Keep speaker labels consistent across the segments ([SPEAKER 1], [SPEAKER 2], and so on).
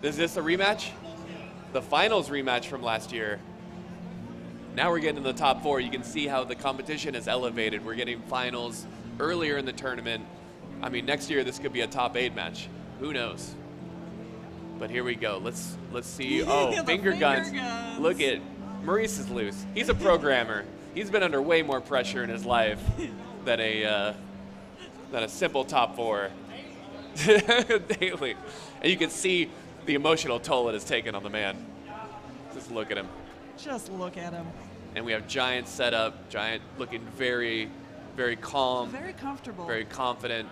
[SPEAKER 1] Is this a rematch? The finals rematch from last year. Now we're getting to the top four. You can see how the competition has elevated. We're getting finals earlier in the tournament. I mean, next year this could be a top eight match. Who knows? But here we go. Let's let's see. Oh, finger,
[SPEAKER 2] finger
[SPEAKER 1] guns.
[SPEAKER 2] guns.
[SPEAKER 1] Look at Maurice is loose. He's a programmer. He's been under way more pressure in his life than a uh, than a simple top four daily. And you can see the emotional toll it has taken on the man. Just look at him.
[SPEAKER 2] Just look at him.
[SPEAKER 1] And we have Giant set up. Giant looking very, very calm,
[SPEAKER 2] Very comfortable.
[SPEAKER 1] very confident.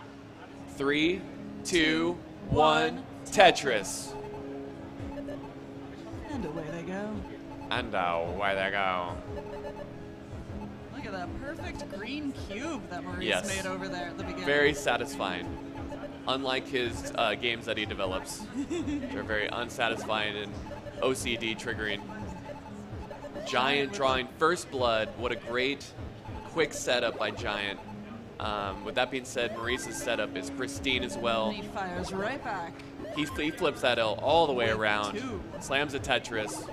[SPEAKER 1] Three, two, one, Tetris.
[SPEAKER 2] and away they go.
[SPEAKER 1] And away they go.
[SPEAKER 2] Look at that perfect green cube that Maurice
[SPEAKER 1] Yes.
[SPEAKER 2] made over there at the beginning.
[SPEAKER 1] Very satisfying. Unlike his uh, games that he develops, they're very unsatisfying and OCD triggering. Giant drawing first blood. What a great, quick setup by Giant. Um, with that being said, Maurice's setup is pristine as well.
[SPEAKER 2] And he fires right back.
[SPEAKER 1] He, he flips that L all the way around,
[SPEAKER 2] two.
[SPEAKER 1] slams a Tetris.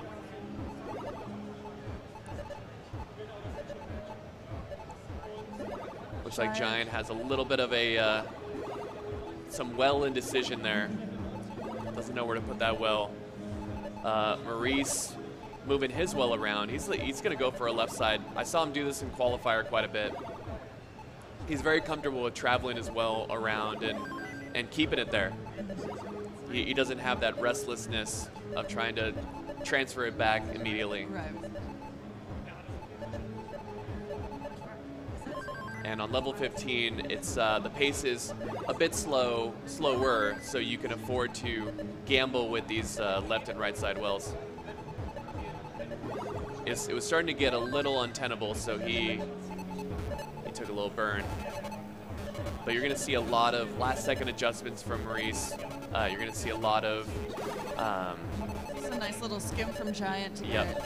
[SPEAKER 1] Looks like
[SPEAKER 2] Giant.
[SPEAKER 1] Giant has a little bit of a uh, some well indecision there. Doesn't know where to put that well. Uh, Maurice moving his well around. He's he's gonna go for a left side. I saw him do this in qualifier quite a bit. He's very comfortable with traveling his well around and and keeping it there. He, he doesn't have that restlessness of trying to transfer it back immediately.
[SPEAKER 2] Right.
[SPEAKER 1] And on level 15, it's uh, the pace is a bit slow, slower, so you can afford to gamble with these uh, left and right side wells. It's, it was starting to get a little untenable, so he he took a little burn. But you're going to see a lot of last second adjustments from Maurice. Uh, you're going to see a lot of um,
[SPEAKER 2] It's a nice little skim from Giant to
[SPEAKER 1] Yep.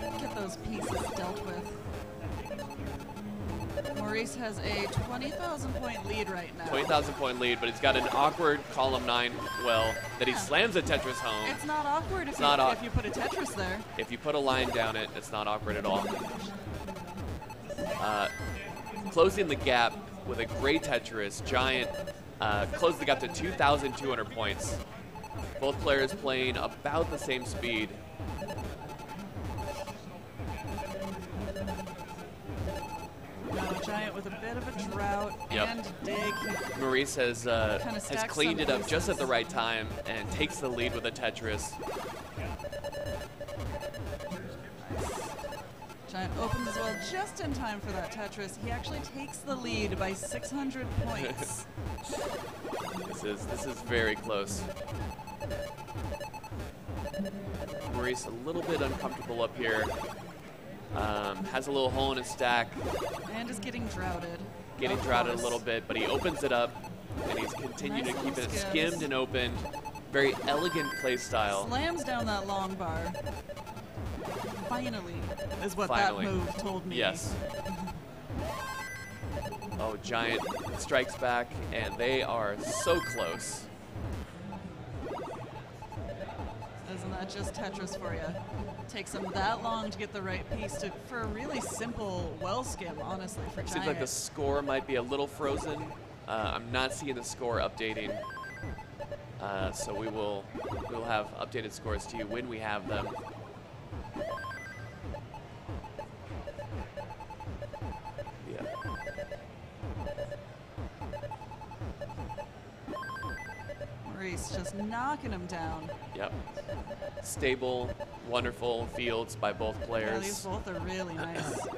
[SPEAKER 2] get, get those pieces dealt with. Maurice has a 20,000 point lead right now.
[SPEAKER 1] 20,000 point lead, but he's got an awkward column 9 well that he
[SPEAKER 2] Yeah.
[SPEAKER 1] slams a Tetris home.
[SPEAKER 2] It's not awkward if, you,
[SPEAKER 1] not awk-
[SPEAKER 2] if you put a Tetris there.
[SPEAKER 1] If you put a line down it, it's not awkward at all. Uh, closing the gap with a great Tetris, Giant uh, closed the gap to 2,200 points. Both players playing about the same speed.
[SPEAKER 2] Giant with a bit of a drought
[SPEAKER 1] Yep.
[SPEAKER 2] and dig.
[SPEAKER 1] Maurice has uh, has cleaned it up just at the right time and takes the lead with a Tetris.
[SPEAKER 2] Giant opens as well just in time for that Tetris. He actually takes the lead by 600 points.
[SPEAKER 1] This is this is very close. Maurice a little bit uncomfortable up here. Um, has a little hole in his stack,
[SPEAKER 2] and is getting droughted.
[SPEAKER 1] getting
[SPEAKER 2] Of
[SPEAKER 1] droughted a little bit, but he opens it up and he's continuing
[SPEAKER 2] Nice
[SPEAKER 1] to keep it
[SPEAKER 2] skims.
[SPEAKER 1] skimmed and open. Very elegant play style.
[SPEAKER 2] Slams down that long bar. Finally, is what
[SPEAKER 1] Finally.
[SPEAKER 2] that move told me.
[SPEAKER 1] Yes. Oh, Giant strikes back, and they are so close.
[SPEAKER 2] Just Tetris for you? Takes them that long to get the right piece to, for a really simple well skim, honestly, for
[SPEAKER 1] Seems like the score might be a little frozen. Uh, I'm not seeing the score updating. Uh, so we will we will have updated scores to you when we have them.
[SPEAKER 2] Knocking him down.
[SPEAKER 1] Yep. Stable, wonderful fields by both
[SPEAKER 2] Yeah,
[SPEAKER 1] players.
[SPEAKER 2] these both are really nice.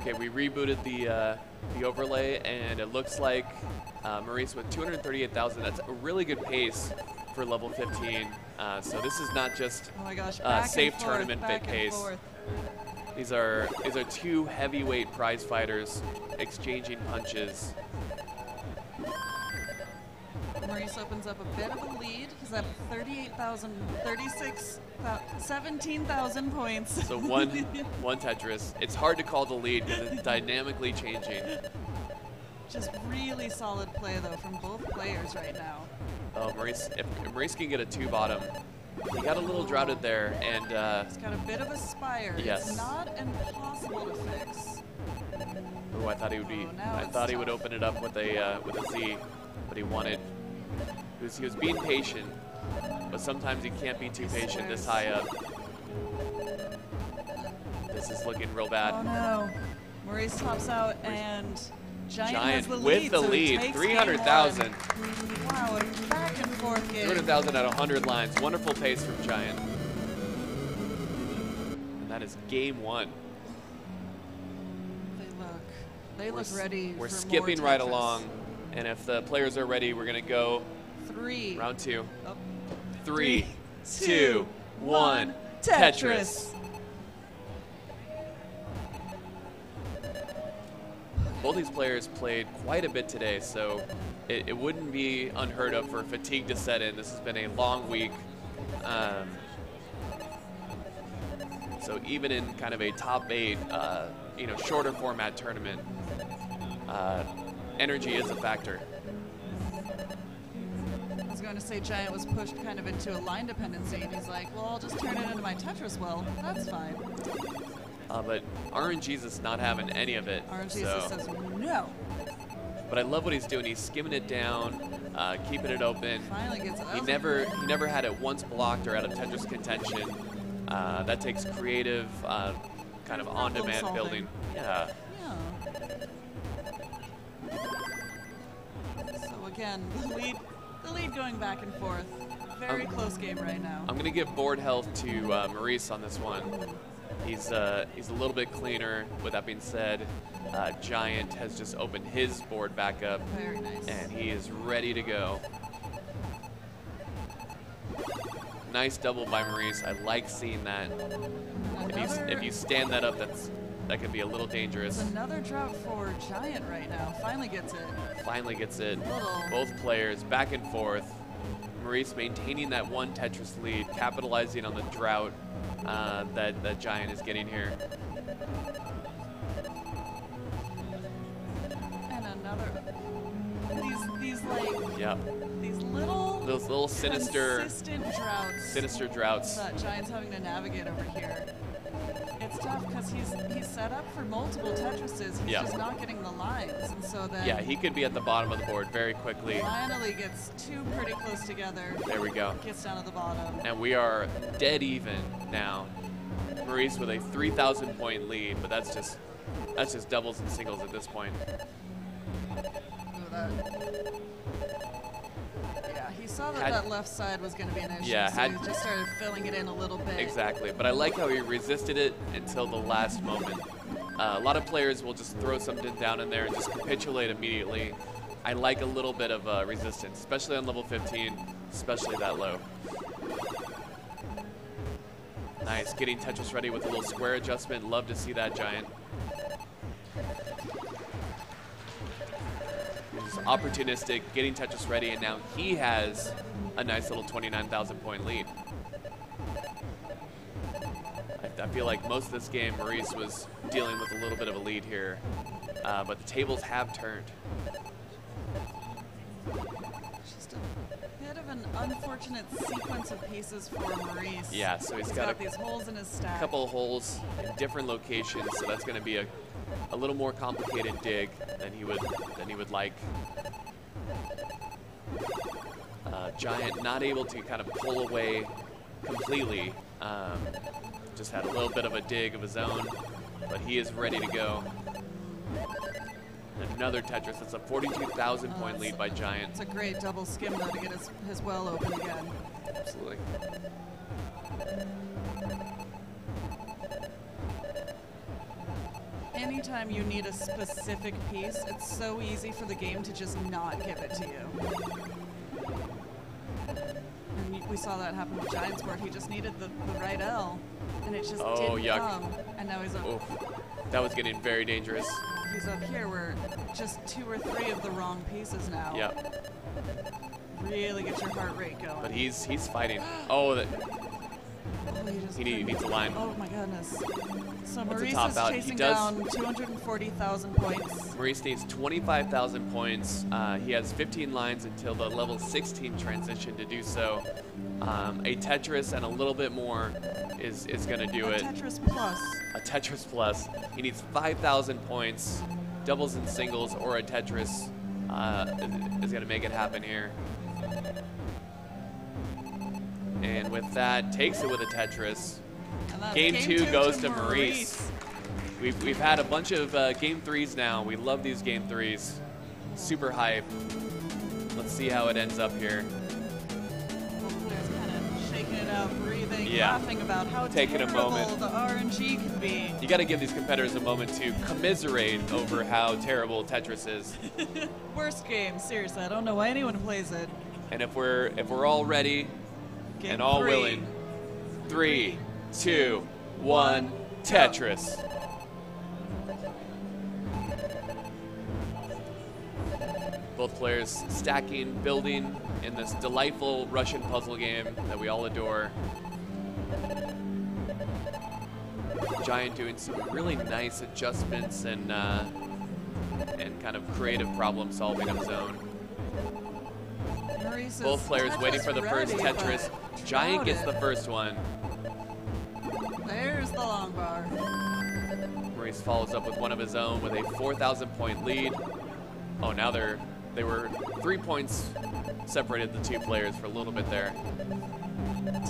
[SPEAKER 1] Okay, we rebooted the uh, the overlay, and it looks like uh, Maurice with 238,000. That's a really good pace for level 15. Uh, so this is not just
[SPEAKER 2] Oh my gosh,
[SPEAKER 1] Uh, safe
[SPEAKER 2] forth,
[SPEAKER 1] tournament fit pace.
[SPEAKER 2] forth.
[SPEAKER 1] these are these are two heavyweight prize fighters exchanging punches.
[SPEAKER 2] Maurice opens up a bit of a lead. He's at 38,000, 36, uh, 17,000 points.
[SPEAKER 1] So one one Tetris. It's hard to call the lead because it's dynamically changing.
[SPEAKER 2] Just really solid play though from both players right now.
[SPEAKER 1] Oh, Maurice, if Maurice can get a two bottom, he got a little droughted there, and uh,
[SPEAKER 2] He's got a bit of a spire.
[SPEAKER 1] Yes.
[SPEAKER 2] It's not impossible to fix.
[SPEAKER 1] ooh, I thought he would be.
[SPEAKER 2] Oh,
[SPEAKER 1] I thought he would open it up with a uh, with a Z, but he wanted. He was, he was being patient, but sometimes you can't be too patient this high up. This is looking real bad.
[SPEAKER 2] Oh no. Maurice tops out and Giant,
[SPEAKER 1] Giant
[SPEAKER 2] has the
[SPEAKER 1] with
[SPEAKER 2] lead.
[SPEAKER 1] the
[SPEAKER 2] so
[SPEAKER 1] lead, 300,000.
[SPEAKER 2] Wow, a back and forth game.
[SPEAKER 1] 200,000 at 100 lines. Wonderful pace from Giant. And that is game one.
[SPEAKER 2] They look, they
[SPEAKER 1] We're
[SPEAKER 2] look ready.
[SPEAKER 1] We're skipping right along. And if the players are ready, we're going to go
[SPEAKER 2] Three.
[SPEAKER 1] round two.
[SPEAKER 2] Oh,
[SPEAKER 1] Three,
[SPEAKER 2] Three,
[SPEAKER 1] two,
[SPEAKER 2] two,
[SPEAKER 1] one.
[SPEAKER 2] one.
[SPEAKER 1] Tetris. Both these players played quite a bit today, so it, it wouldn't be unheard of for fatigue to set in. This has been a long week. Um, so even in kind of a top eight, uh, you know, shorter format tournament, uh, energy is a factor.
[SPEAKER 2] Going to say Giant was pushed kind of into a line dependency, and he's like, well, I'll just turn it into my Tetris well. That's fine.
[SPEAKER 1] Uh, but RNG's is not having any of it.
[SPEAKER 2] RNG
[SPEAKER 1] so.
[SPEAKER 2] says no.
[SPEAKER 1] But I love what he's doing. He's skimming it down, uh, keeping it open.
[SPEAKER 2] Finally gets it.
[SPEAKER 1] He never he never had it once blocked or out of Tetris contention. Uh, that takes creative, uh, kind of on-demand building. Yeah.
[SPEAKER 2] Yeah. So again, the lead, the lead going back and forth. Very
[SPEAKER 1] Um,
[SPEAKER 2] close game right now.
[SPEAKER 1] I'm gonna give board health to uh, Maurice on this one. He's uh, he's a little bit cleaner. With that being said, uh, Giant has just opened his board back up,
[SPEAKER 2] Very nice.
[SPEAKER 1] and he is ready to go. Nice double by Maurice. I like seeing that. If you, if you stand that up, that's that could be a little dangerous.
[SPEAKER 2] Another drought for Giant right now. Finally gets it.
[SPEAKER 1] Finally gets it.
[SPEAKER 2] Little.
[SPEAKER 1] Both players back and forth. Maurice maintaining that one Tetris lead, capitalizing on the drought uh, that that Giant is getting here.
[SPEAKER 2] And another. These these like
[SPEAKER 1] Yep.
[SPEAKER 2] these little
[SPEAKER 1] Those little sinister,
[SPEAKER 2] consistent droughts
[SPEAKER 1] sinister droughts.
[SPEAKER 2] that Giant's having to navigate over here. It's tough because he's he's set up for multiple Tetrises. He's
[SPEAKER 1] Yeah.
[SPEAKER 2] just not getting the lines, and so then
[SPEAKER 1] Yeah, he could be at the bottom of the board very quickly.
[SPEAKER 2] finally gets two pretty close together.
[SPEAKER 1] There we go.
[SPEAKER 2] Gets down to the bottom.
[SPEAKER 1] And we are dead even now. Maurice with a 3,000 point lead, but that's just that's just doubles and singles at this point.
[SPEAKER 2] Ooh, that. Saw that
[SPEAKER 1] Had-
[SPEAKER 2] that left side was going to be an issue,
[SPEAKER 1] Yeah,
[SPEAKER 2] so
[SPEAKER 1] had-
[SPEAKER 2] just started filling it in a little bit.
[SPEAKER 1] Exactly, but I like how he resisted it until the last moment. Uh, a lot of players will just throw something down in there and just capitulate immediately. I like a little bit of uh, resistance, especially on level 15, especially that low. Nice, getting Tetris ready with a little square adjustment. Love to see that, Giant. Opportunistic, getting Tetris ready, and now he has a nice little 29,000 point lead. I, I feel like most of this game, Maurice was dealing with a little bit of a lead here, uh, but the tables have turned.
[SPEAKER 2] Just a bit of an unfortunate sequence of pieces for Maurice.
[SPEAKER 1] Yeah, so he's
[SPEAKER 2] he's
[SPEAKER 1] got
[SPEAKER 2] got,
[SPEAKER 1] a
[SPEAKER 2] these holes in his stack.
[SPEAKER 1] couple holes in different locations, so that's going to be a, a little more complicated dig than he would than he would like. Uh, Giant not able to kind of pull away completely. Um, just had a little bit of a dig of his own, but he is ready to go. Another Tetris. That's a 42,000 point
[SPEAKER 2] Oh,
[SPEAKER 1] lead by Giant.
[SPEAKER 2] It's a great double skim though to get his, his well open again.
[SPEAKER 1] Absolutely.
[SPEAKER 2] Anytime you need a specific piece, it's so easy for the game to just not give it to you. And we saw that happen with Giant's board. He just needed the, the right L, and it just
[SPEAKER 1] Oh,
[SPEAKER 2] didn't
[SPEAKER 1] yuck.
[SPEAKER 2] come. And now he's up,
[SPEAKER 1] Oof. That was getting very dangerous.
[SPEAKER 2] he's up here where just two or three of the wrong pieces now.
[SPEAKER 1] Yep.
[SPEAKER 2] Really get your heart rate going.
[SPEAKER 1] But he's he's fighting. Oh, that,
[SPEAKER 2] he just
[SPEAKER 1] He needs a line.
[SPEAKER 2] Oh my goodness. So
[SPEAKER 1] a
[SPEAKER 2] Maurice
[SPEAKER 1] top
[SPEAKER 2] is
[SPEAKER 1] out.
[SPEAKER 2] Chasing down 240,000 points.
[SPEAKER 1] Maurice needs 25,000 points. Uh, he has 15 lines until the level 16 transition to do so. Um, a Tetris and a little bit more is, is going to do
[SPEAKER 2] A
[SPEAKER 1] it.
[SPEAKER 2] Tetris Plus.
[SPEAKER 1] A Tetris Plus. He needs 5,000 points, doubles and singles, or a Tetris uh, is, is going to make it happen here. And with that, takes it with a Tetris.
[SPEAKER 2] That's
[SPEAKER 1] Game two goes
[SPEAKER 2] to
[SPEAKER 1] to Maurice. We've, we've had a bunch of uh, game threes now. We love these game threes. Super hype. Let's see how it ends up here.
[SPEAKER 2] Hopefully it's kind of shaking it out, breathing,
[SPEAKER 1] Yeah.
[SPEAKER 2] laughing about how
[SPEAKER 1] Taking a
[SPEAKER 2] terrible
[SPEAKER 1] moment.
[SPEAKER 2] the RNG can be.
[SPEAKER 1] You got to give these competitors a moment to commiserate over how terrible Tetris is.
[SPEAKER 2] Worst game, seriously. I don't know why anyone plays it.
[SPEAKER 1] And if we're if we're all ready
[SPEAKER 2] Game
[SPEAKER 1] and all
[SPEAKER 2] three.
[SPEAKER 1] willing, three, two, one, Tetris. Both players stacking, building in this delightful Russian puzzle game that we all adore. Giant doing some really nice adjustments and uh, and kind of creative problem solving of his own. Both players waiting for the first
[SPEAKER 2] ready,
[SPEAKER 1] Tetris. Giant gets the first one.
[SPEAKER 2] There's the long bar.
[SPEAKER 1] Maurice follows up with one of his own with a 4,000 point lead. Oh, now they're they were three points separated the two players for a little bit there.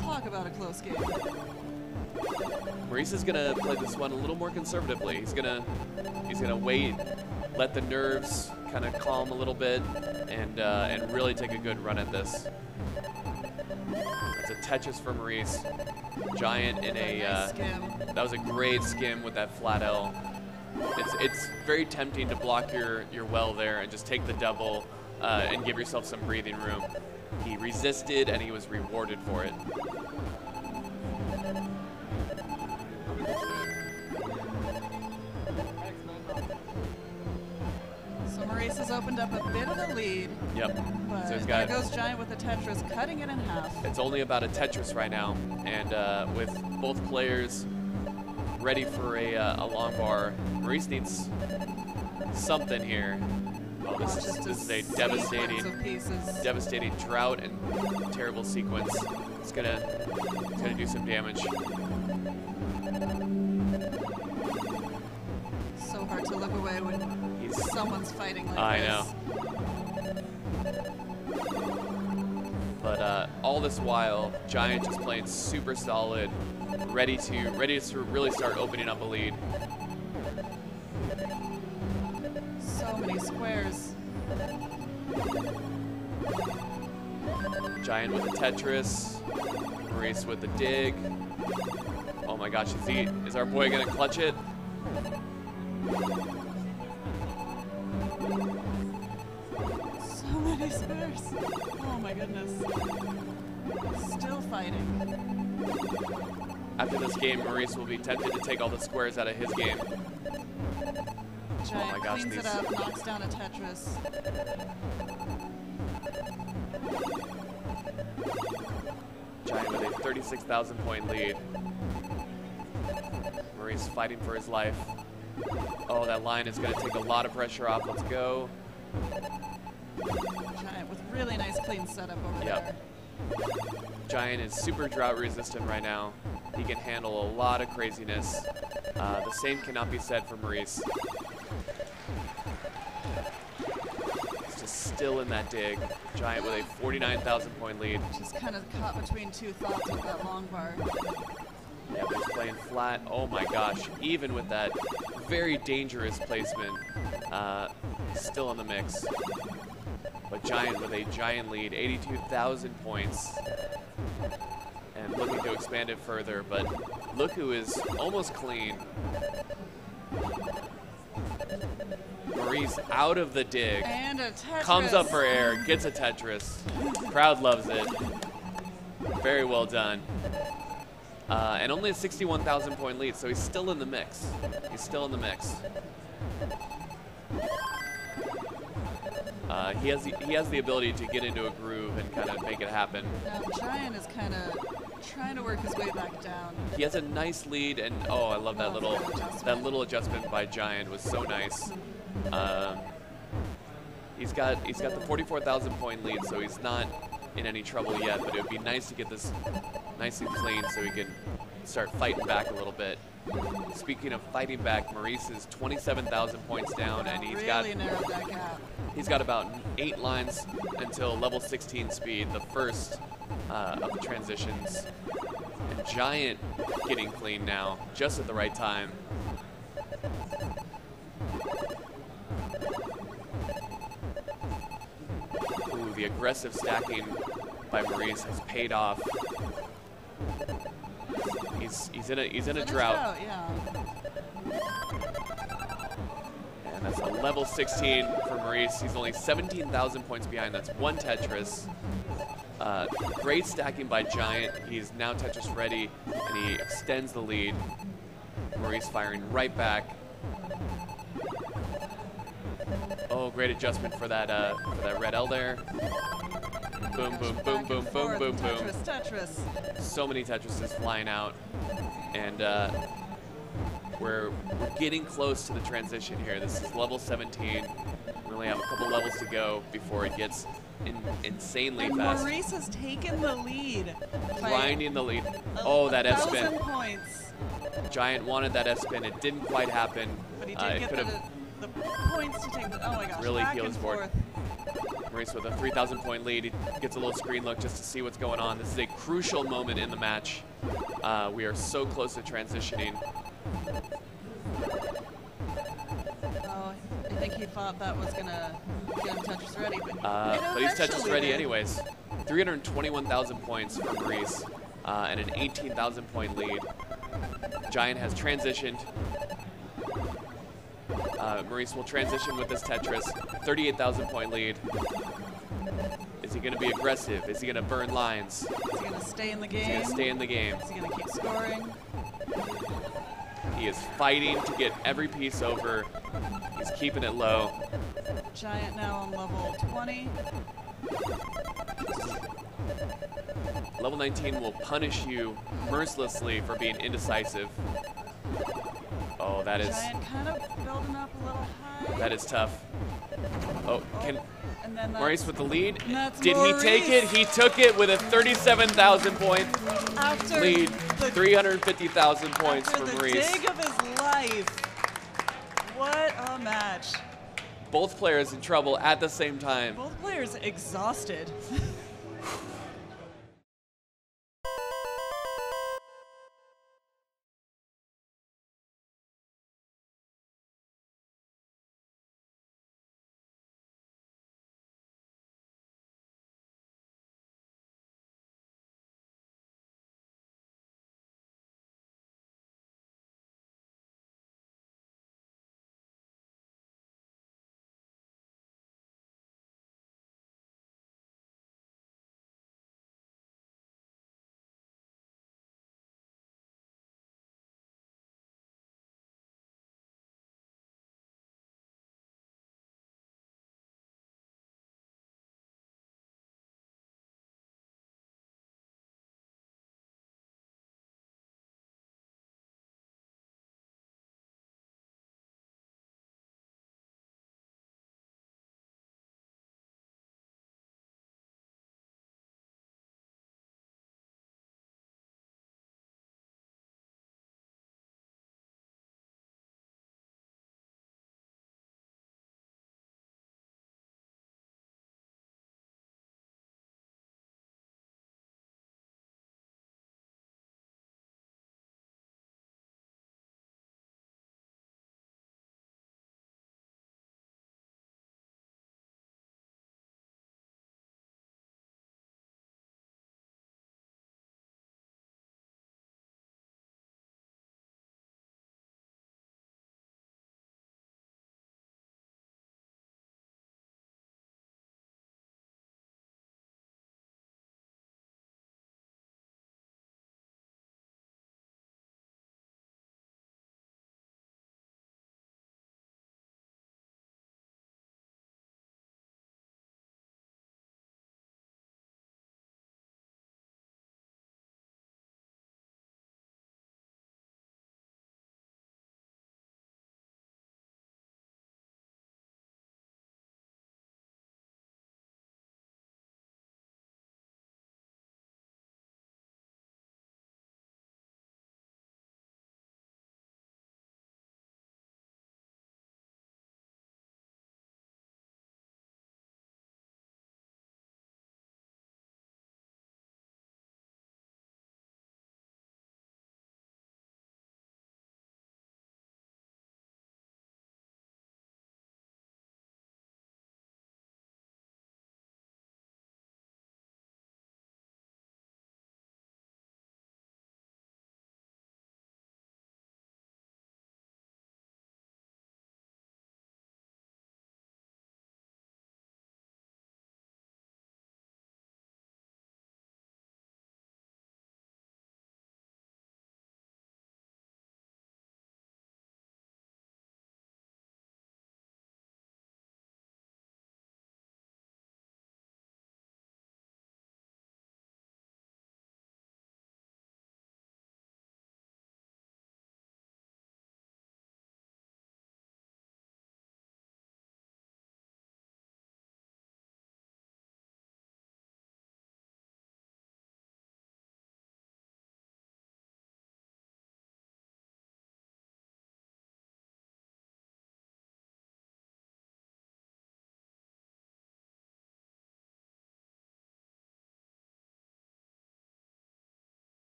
[SPEAKER 2] Talk about a close game.
[SPEAKER 1] Maurice is gonna play this one a little more conservatively. He's gonna he's gonna wait, let the nerves kind of calm a little bit, and uh, and really take a good run at this. It's a Tetris for Maurice. Giant in a. Uh. That was a great skim with that flat L. It's, it's very tempting to block your, your well there and just take the double uh, and give yourself some breathing room. He resisted and he was rewarded for it.
[SPEAKER 2] Has opened up a bit of a lead,
[SPEAKER 1] Yep.
[SPEAKER 2] but
[SPEAKER 1] So
[SPEAKER 2] there goes Giant with the Tetris, cutting it in half.
[SPEAKER 1] it's only about a Tetris right now, and uh, with both players ready for a, uh, a long bar, Maurice needs something here. Oh, this is this is a devastating devastating drought and terrible sequence. It's gonna, it's gonna do some damage. I know. but uh, all this while, Giant just playing super solid, ready to ready to really start opening up a lead.
[SPEAKER 2] So many squares.
[SPEAKER 1] Giant with a Tetris, Maurice with the dig. Oh my gosh, is he? Is our boy gonna clutch it?
[SPEAKER 2] Goodness. Still fighting.
[SPEAKER 1] After this game, Maurice will be tempted to take all the squares out of his game.
[SPEAKER 2] Giant
[SPEAKER 1] Oh gosh,
[SPEAKER 2] cleans it up, knocks down a Tetris.
[SPEAKER 1] Giant with a 36,000 point lead. Maurice fighting for his life. Oh, that line is going to take a lot of pressure off. Let's go.
[SPEAKER 2] Giant with really nice clean setup over
[SPEAKER 1] Yep. Giant is super drought resistant right now. He can handle a lot of craziness. Uh, the same cannot be said for Maurice. He's just still in that dig. Giant with a 49,000 point lead.
[SPEAKER 2] there. Just kind of caught between two thoughts with that long bar.
[SPEAKER 1] Yeah, but he's playing flat. Oh my gosh. Even with that very dangerous placement, uh, still in the mix. But Giant with a giant lead, 82,000 points. And looking to expand it further, but look who is almost clean. Maurice out of the dig.
[SPEAKER 2] And a Tetris.
[SPEAKER 1] Comes up for air, gets a Tetris. Crowd loves it. Very well done. Uh, and only a 61,000 point lead, so he's still in the mix. He's still in the mix. Uh, he has the, he has the ability to get into a groove and kind of make it happen.
[SPEAKER 2] Now, Giant is kind of trying to work his way back down.
[SPEAKER 1] He has a nice lead, and oh, I love that
[SPEAKER 2] Oh,
[SPEAKER 1] little
[SPEAKER 2] adjustment.
[SPEAKER 1] that little adjustment by Giant was so nice. Um, he's got he's got the 44,000 point lead, so he's not in any trouble yet. But it would be nice to get this nice and clean, so he can start fighting back a little bit. Speaking of fighting back, Maurice is 27,000 points down, and he's
[SPEAKER 2] really
[SPEAKER 1] got
[SPEAKER 2] narrowed that gap.
[SPEAKER 1] He's got about eight lines until level 16 speed, the first uh, of the transitions. And Giant getting clean now, just at the right time. Ooh, the aggressive stacking by Maurice has paid off. He's he's in a he's in a drought.
[SPEAKER 2] yeah.
[SPEAKER 1] And that's a level 16 for Maurice. He's only 17,000 points behind. That's one Tetris. Uh, great stacking by Giant. He's now Tetris ready, and he extends the lead. Maurice firing right back. Oh, great adjustment for that uh, for that red L there. Boom, boom, boom, boom, boom, boom, boom.
[SPEAKER 2] Tetris, Tetris.
[SPEAKER 1] So many Tetrises flying out, and uh, we're, we're getting close to the transition here. This is level 17. We only have a couple levels to go before it gets in, insanely
[SPEAKER 2] And
[SPEAKER 1] fast.
[SPEAKER 2] Maurice has taken the lead.
[SPEAKER 1] Grinding the lead. Oh, that S spin.
[SPEAKER 2] points.
[SPEAKER 1] Giant wanted that S spin. It didn't quite happen.
[SPEAKER 2] But he did
[SPEAKER 1] Uh,
[SPEAKER 2] get
[SPEAKER 1] could
[SPEAKER 2] the,
[SPEAKER 1] have
[SPEAKER 2] the points to take the. Oh my gosh.
[SPEAKER 1] Really
[SPEAKER 2] back
[SPEAKER 1] healed his board.
[SPEAKER 2] forth.
[SPEAKER 1] Maurice with a 3,000 point lead. He gets a little screen look just to see what's going on. This is a crucial moment in the match. Uh, we are so close to transitioning.
[SPEAKER 2] Oh, I think he thought that was gonna get him Tetris ready, but,
[SPEAKER 1] Uh, but he's Tetris ready
[SPEAKER 2] did.
[SPEAKER 1] anyways. 321,000 points for Maurice uh, and an 18,000 point lead. Giant has transitioned. Uh, Maurice will transition with this Tetris. 38,000 point lead. Is he going to be aggressive? Is he going to burn lines?
[SPEAKER 2] Is he gonna stay in the
[SPEAKER 1] Is he
[SPEAKER 2] game?
[SPEAKER 1] going to stay in the game?
[SPEAKER 2] Is he gonna keep scoring?
[SPEAKER 1] He is fighting to get every piece over. He's keeping it low.
[SPEAKER 2] Giant now on level 20.
[SPEAKER 1] Level 19 will punish you mercilessly for being indecisive. That is
[SPEAKER 2] kind of building up a little high.
[SPEAKER 1] that is tough. Oh, can
[SPEAKER 2] and then
[SPEAKER 1] Maurice with the lead? Did he take it? He took it with a 37,000 point
[SPEAKER 2] after
[SPEAKER 1] lead. 350,000 points for
[SPEAKER 2] the
[SPEAKER 1] Maurice.
[SPEAKER 2] dig of his life. What a match.
[SPEAKER 1] Both players in trouble at the same time.
[SPEAKER 2] Both players exhausted.